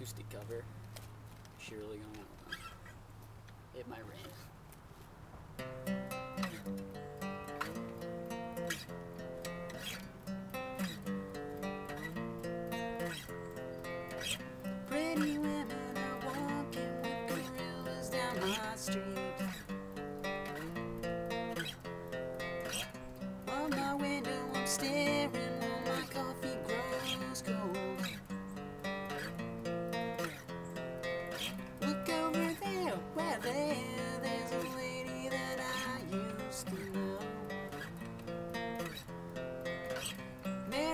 acoustic cover. She really gonna want one. It might rain. Pretty women.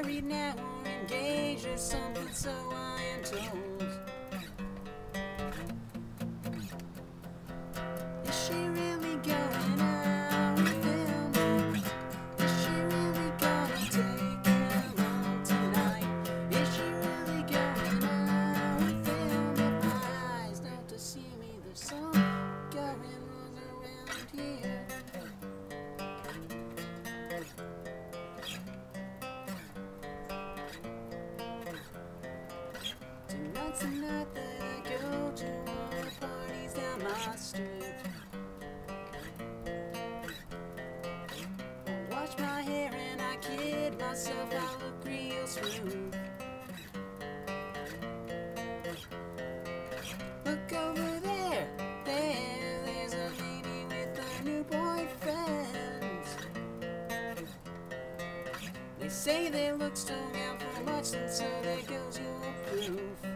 married now or engaged or something, so I am told. myself, I look real smooth. Look over there, there, there's a lady with a new boyfriend. They say they look stoned out for much, and so that girls will approve.